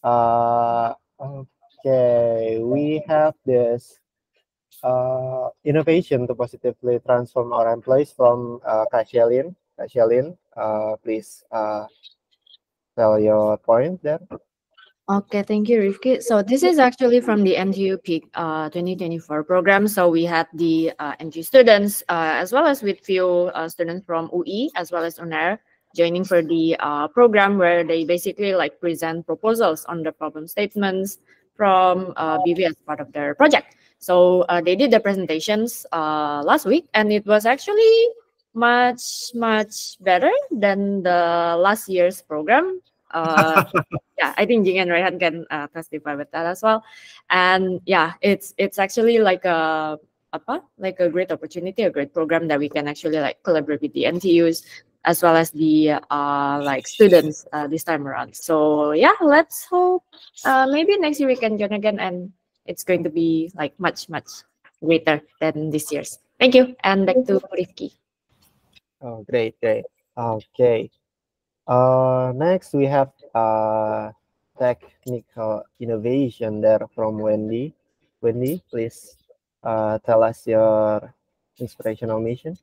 [SPEAKER 4] Uh, okay, we have this uh, innovation to positively transform our employees from uh, Kak Shelin. Kak Shelin, uh, please uh, tell your point there.
[SPEAKER 6] Okay, thank you, Rifki. So this is actually from the NTU Peak uh, 2024 program. So we had the uh, students, uh, as well as with few uh, students from UE as well as UNAIR, joining for the uh, program where they basically like present proposals on the problem statements from uh, BV as part of their project. So uh, they did the presentations last week, and it was actually much much better than the last year's program. Uh, yeah, I think Jing and Rayhan can uh, testify with that as well. And yeah, it's it's actually like a apa like a great opportunity, a great program that we can actually like collaborate with the NTUs as well as the uh, like students uh, this time around. So yeah, let's hope uh, maybe next year we can join again and it's going to be like much much greater than this year's. Thank you, and back to Rifki.
[SPEAKER 4] Oh, great, great. Okay. Uh, next we have uh, technical innovation there from Wendy. Wendy, please uh, tell us your inspirational mission.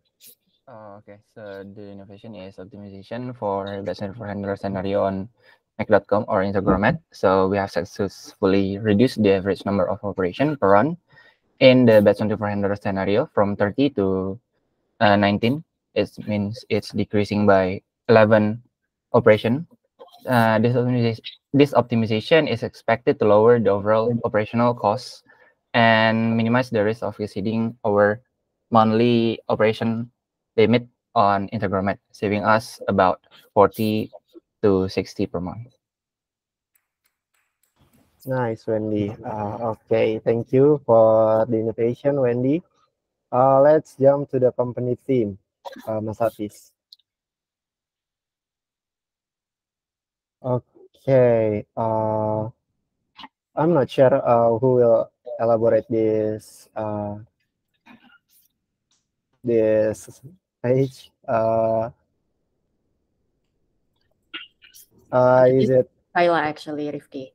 [SPEAKER 7] Oh, okay, so the innovation is optimization for for handler scenario on Make.com or Integromat. So we have successfully reduced the average number of operation per run in the for handler scenario from 30 to uh, 19 it means it's decreasing by 11 operation. Uh, this, optimization, this optimization is expected to lower the overall operational costs and minimize the risk of exceeding our monthly operation limit on Integromat, saving us about 40 to 60 per month.
[SPEAKER 4] Nice, Wendy. Uh, okay, thank you for the innovation, Wendy. Uh, let's jump to the company theme uh, Mas Hafiz. Okay, uh, I'm not sure uh, who will elaborate this uh, this page. Uh, uh, is it
[SPEAKER 6] Kayla actually, Rifki.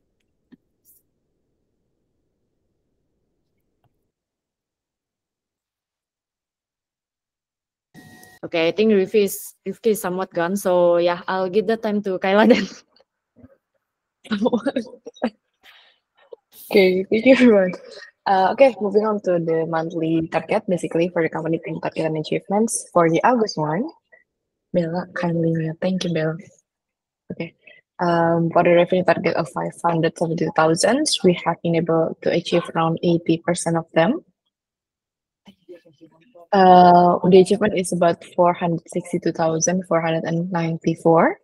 [SPEAKER 6] Okay, I think Rifki is Rifki is somewhat gone. So yeah, I'll give the time to Kayla then.
[SPEAKER 5] okay, thank you everyone. Uh, okay, moving on to the monthly target, basically for the company team target and achievements for the August one. Bella, kindly, thank you, Bella. Okay. Um, for the revenue target of 570,000, we have been able to achieve around 80% of them. Uh, the achievement is about 462,494.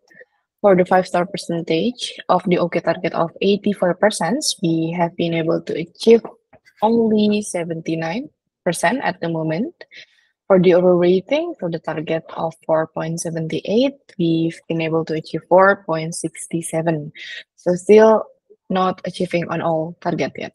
[SPEAKER 5] For the five-star percentage of the OK target of 84%, we have been able to achieve only 79% at the moment. For the overall rating, for the target of 4.78, we've been able to achieve 4.67. So still not achieving on all target yet.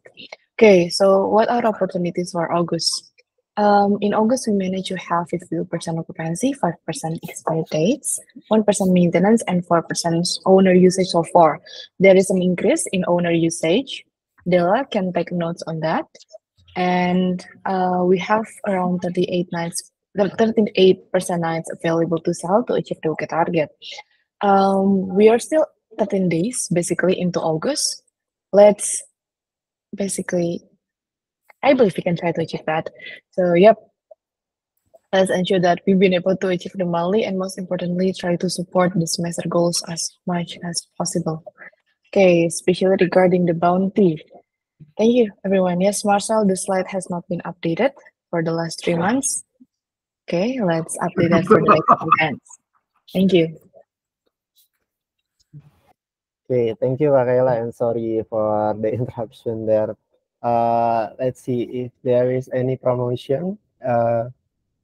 [SPEAKER 5] Okay, so what are opportunities for August? Um, in August, we managed to have 52% occupancy, 5% expired dates, 1% maintenance, and 4% owner usage so far. There is an increase in owner usage. Della can take notes on that. And uh, we have around 38 nights the 38% nights available to sell to achieve the UK target. Um, we are still 13 days basically into August. Let's basically, I believe we can try to achieve that. So, yep, let's ensure that we've been able to achieve the monthly and most importantly, try to support the semester goals as much as possible. Okay, especially regarding the bounty. Thank you, everyone. Yes, Marcel, the slide has not been updated for the last three months. Okay, let's update that for the next events. Thank you.
[SPEAKER 4] Okay, thank you, Kayla, and sorry for the interruption there. Uh, let's see if there is any promotion uh,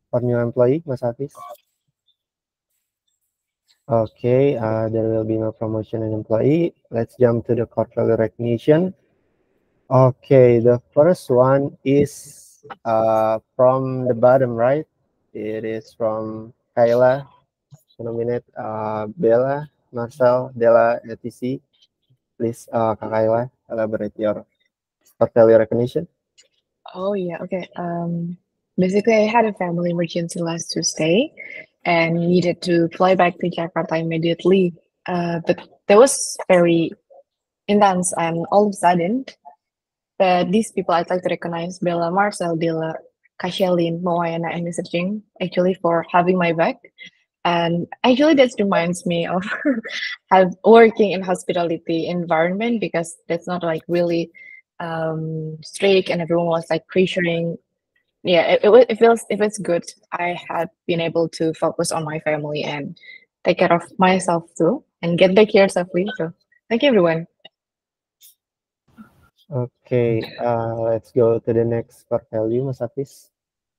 [SPEAKER 4] for new employee, Mas Hafiz. Okay, uh, there will be no promotion in employee. Let's jump to the quarterly recognition. Okay, the first one is uh, from the bottom right. It is from Kayla. Nominate uh, Bella, Marcel, Della, etc. Please, uh, Kayla, elaborate your quarterly recognition.
[SPEAKER 5] Oh yeah, okay. Um, basically, I had a family emergency last Tuesday, and needed to fly back to Jakarta immediately. Uh, but that was very intense, and all of a sudden, uh, these people I'd like to recognize Bella, Marcel, Dilla, Kak Shelin, Moana, and Mr. Jing actually for having my back. And actually, that reminds me of have working in hospitality environment because that's not like really um, strict and everyone was like pressuring. Yeah, it, it, it feels it feels good. I had been able to focus on my family and take care of myself too and get back here safely. So thank you, everyone.
[SPEAKER 4] Okay, uh, let's go to the next core value, Mas Hafiz,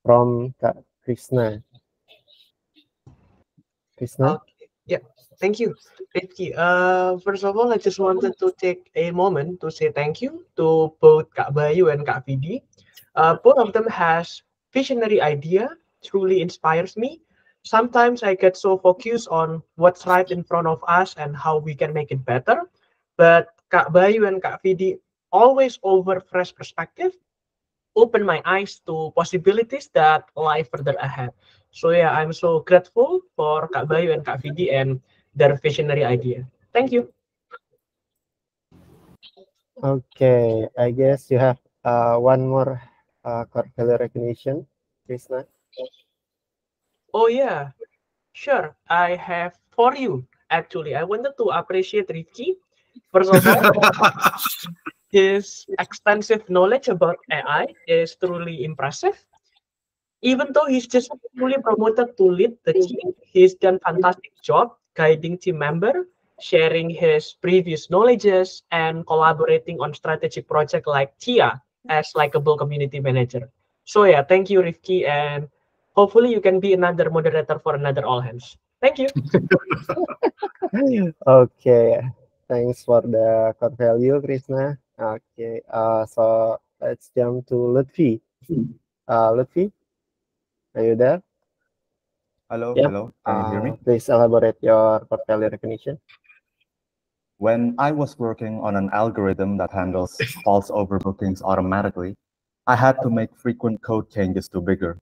[SPEAKER 4] from Kak Krishna. Krishna?
[SPEAKER 8] Yeah. Thank you, Rifki. Uh, first of all, I just wanted to take a moment to say thank you to both Kak Bayu and Kak Vidi. Uh, both of them has visionary idea, truly inspires me. Sometimes I get so focused on what's right in front of us and how we can make it better. But Kak Bayu and Kak Vidi always over fresh perspective, open my eyes to possibilities that lie further ahead. So yeah, I'm so grateful for Kak Bayu and Kak Vidi and their visionary idea. Thank you.
[SPEAKER 4] Okay, I guess you have uh, one more uh, core value recognition, Krishna.
[SPEAKER 8] Oh yeah, sure. I have for you. Actually, I wanted to appreciate Rifki. First of all, his extensive knowledge about AI is truly impressive. Even though he's just newly promoted to lead the team, he's done fantastic job guiding team member, sharing his previous knowledges, and collaborating on strategic project like TIA as likable community manager. So yeah, thank you, Rifki, and hopefully you can be another moderator for another All Hands. Thank you.
[SPEAKER 4] okay, thanks for the core value, Krishna. Okay, uh, so let's jump to Lutfi. Uh, Lutfi, are you there?
[SPEAKER 9] Hello,
[SPEAKER 4] Yep.
[SPEAKER 9] hello. Can you hear me?
[SPEAKER 4] Uh, please elaborate your value recognition.
[SPEAKER 9] When I was working on an algorithm that handles false overbookings automatically, I had to make frequent code changes to bigger.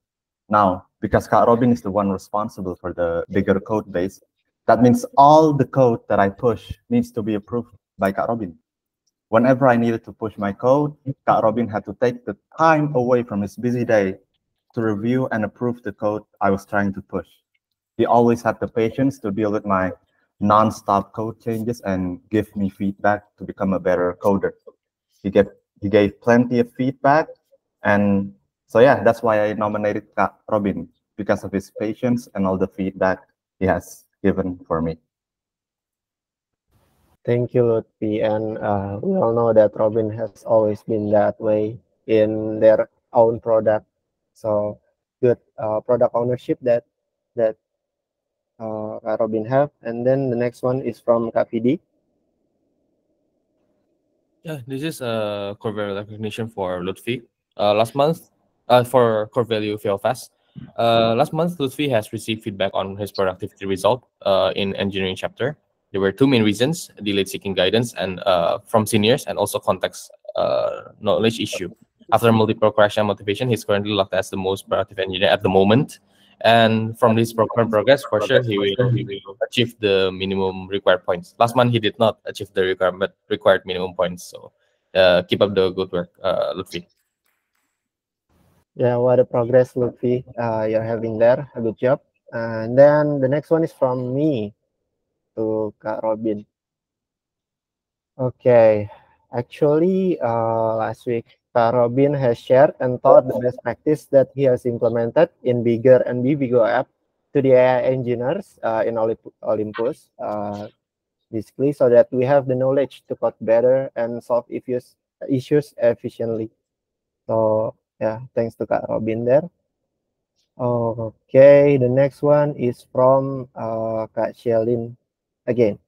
[SPEAKER 9] Now, because Kak Robin is the one responsible for the bigger code base, that means all the code that I push needs to be approved by Kak Robin. Whenever I needed to push my code, Kak Robin had to take the time away from his busy day to review and approve the code I was trying to push. He always had the patience to deal with my non-stop code changes and give me feedback to become a better coder. He gave he gave plenty of feedback, and so yeah, that's why I nominated Robin because of his patience and all the feedback he has given for me.
[SPEAKER 4] Thank you, Lutfi. And uh, we all know that Robin has always been that way in their own product. So good uh, product ownership that that uh, Robin have. And then the next one is from Kak
[SPEAKER 10] Yeah, this is a core value recognition for Lutfi. Uh, last month, uh, for core value fail fast. Uh, last month, Lutfi has received feedback on his productivity result uh, in engineering chapter. There were two main reasons: delayed seeking guidance and uh, from seniors, and also context uh, knowledge issue. After multiple correction motivation, he's currently locked as the most productive engineer at the moment, And from this program progress, for sure he will, he will achieve the minimum required points. Last month he did not achieve the requirement required minimum points. So uh, keep up the good work, uh, Lutfi.
[SPEAKER 4] Yeah, what a progress, Lutfi, uh, you're having there. A good job. And then the next one is from me to Kak Robin. Okay, actually, uh, last week, Kak Robin has shared and taught the best practice that he has implemented in Bigger and Bibigo app to the AI engineers uh, in Olymp- Olympus, uh, basically, so that we have the knowledge to code better and solve issues issues efficiently. So yeah, thanks to Kak Robin there. Okay, the next one is from uh, Kak Shelin again.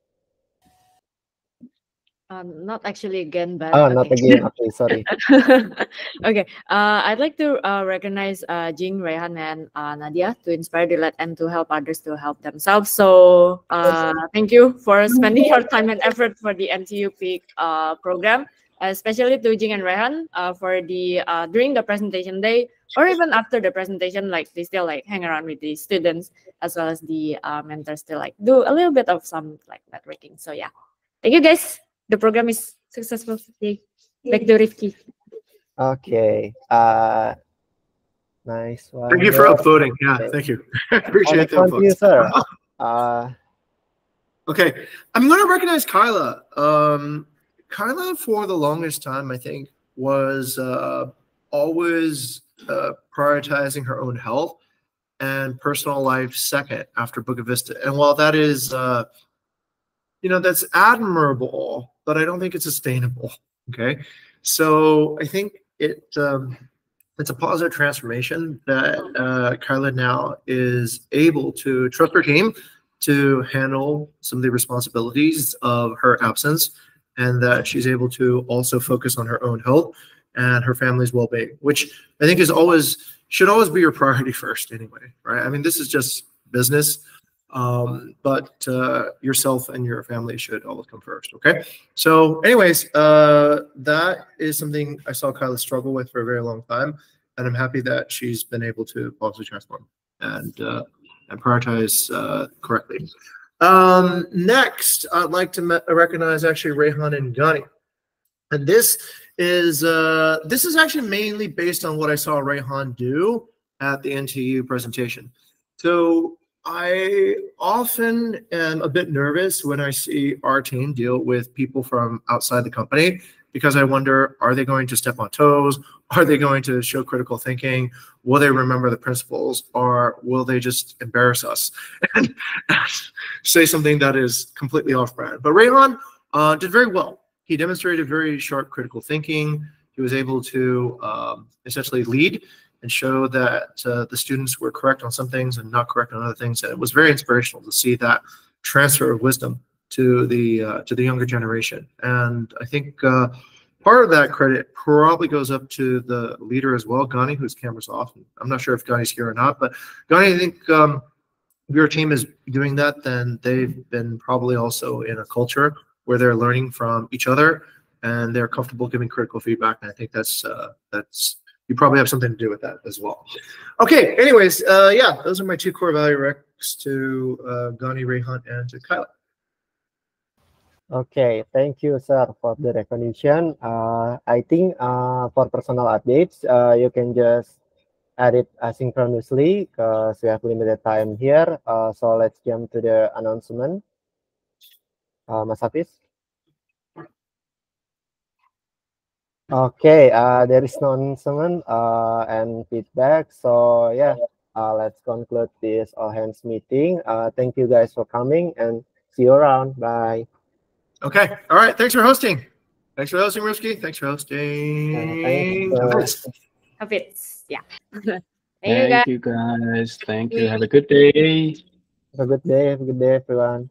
[SPEAKER 6] Um, not actually again, but
[SPEAKER 4] Oh, not
[SPEAKER 6] okay.
[SPEAKER 4] again. Okay, sorry.
[SPEAKER 6] okay. Uh, I'd like to uh, recognize uh, Jing, Rehan, and uh, Nadia to inspire, the delight, and to help others to help themselves. So, uh, thank you for spending your time and effort for the NTU Peak uh, program, especially to Jing and Rehan uh, for the uh, during the presentation day or even after the presentation, like they still like hang around with the students as well as the uh, mentors to like do a little bit of some like networking. So yeah, thank you guys. The program is successful. Yay. Back to Rifki.
[SPEAKER 4] Okay. Uh, nice one.
[SPEAKER 3] Thank you for
[SPEAKER 4] there.
[SPEAKER 3] upvoting. Yeah,
[SPEAKER 4] Okay.
[SPEAKER 3] thank you. Appreciate
[SPEAKER 4] next
[SPEAKER 3] the
[SPEAKER 4] one you, sir. Uh,
[SPEAKER 3] Okay, I'm gonna recognize Kyla. Um, Kyla, for the longest time, I think, was uh, always uh, prioritizing her own health and personal life second after Bukit Vista. And while that is, uh, you know, that's admirable, but I don't think it's sustainable. Okay, so I think it um, it's a positive transformation that uh, Kyla now is able to trust her team to handle some of the responsibilities of her absence and that she's able to also focus on her own health and her family's well-being which i think is always should always be your priority first anyway right i mean this is just business um, but uh, yourself and your family should always come first okay so anyways uh, that is something i saw kyla struggle with for a very long time and i'm happy that she's been able to positively transform and uh, and prioritize uh, correctly. Um, next, I'd like to recognize actually Rehan and Ghani. And this is uh, this is actually mainly based on what I saw Rehan do at the NTU presentation. So I often am a bit nervous when I see our team deal with people from outside the company because I wonder, are they going to step on toes? Are they going to show critical thinking? Will they remember the principles or will they just embarrass us and say something that is completely off brand? But Rayhan uh, did very well. He demonstrated very sharp critical thinking. He was able to um, essentially lead and show that uh, the students were correct on some things and not correct on other things. And it was very inspirational to see that transfer of wisdom to the uh, to the younger generation. And I think uh, part of that credit probably goes up to the leader as well, Gani, whose camera's off. I'm not sure if Gani's here or not, but Gani, I think um, if your team is doing that, then they've been probably also in a culture where they're learning from each other and they're comfortable giving critical feedback. And I think that's uh, that's you probably have something to do with that as well. Okay. Anyways, uh, yeah, those are my two core value recs to uh, Gani, Rehan, and to Kyla.
[SPEAKER 4] Okay, thank you, sir, for the recognition. Uh, I think uh, for personal updates, uh, you can just add it asynchronously because we have limited time here. Uh, so let's jump to the announcement. Uh, Mas Hafiz? Okay, uh, there is no announcement uh, and feedback. So yeah, uh, let's conclude this all hands meeting. Uh, thank you guys for coming and see you around. Bye.
[SPEAKER 3] Okay. All right. Thanks for hosting. Thanks for hosting, Ruski. Thanks for hosting.
[SPEAKER 4] thanks, uh,
[SPEAKER 3] Hafiz.
[SPEAKER 6] Hafiz. Yeah. Thank you guys.
[SPEAKER 1] Thank you guys. Thank you. Have a good day.
[SPEAKER 4] Have a good day. Have a good day, everyone.